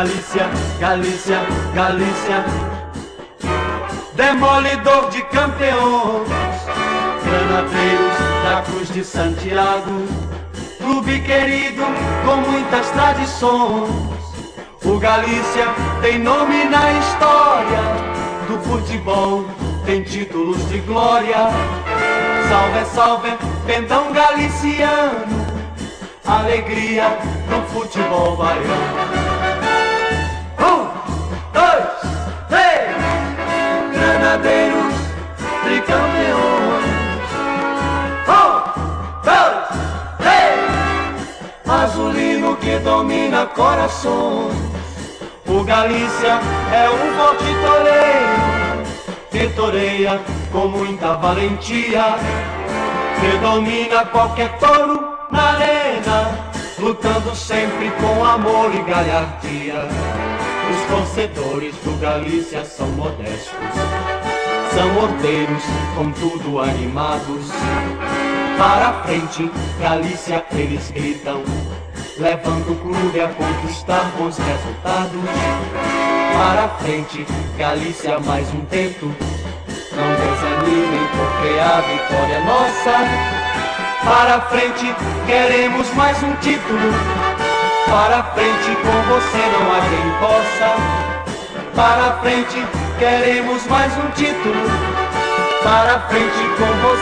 Galícia, Galícia, Galícia, demolidor de campeões, granadeiros da Cruz de Santiago, clube querido com muitas tradições. O Galícia tem nome na história do futebol, tem títulos de glória. Salve, salve, pendão galiciano, alegria no futebol baiano. Corações. O Galícia é um forte toreiro que toreia com muita valentia, que domina qualquer touro na arena, lutando sempre com amor e galhardia. Os torcedores do Galícia são modestos, são ordeiros, contudo animados. Para frente, Galícia eles gritam, levando o clube a conquistar bons resultados. Para frente, Galícia mais um tento. Não desanimem porque a vitória é nossa. Para frente, queremos mais um título. Para frente, com você não há quem possa. Para frente, queremos mais um título. Para frente, com você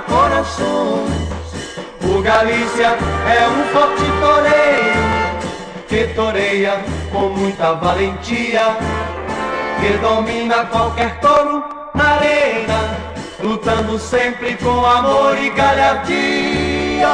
corações. O Galícia é um forte toreiro que toreia com muita valentia, que domina qualquer touro na arena, lutando sempre com amor e galhardia.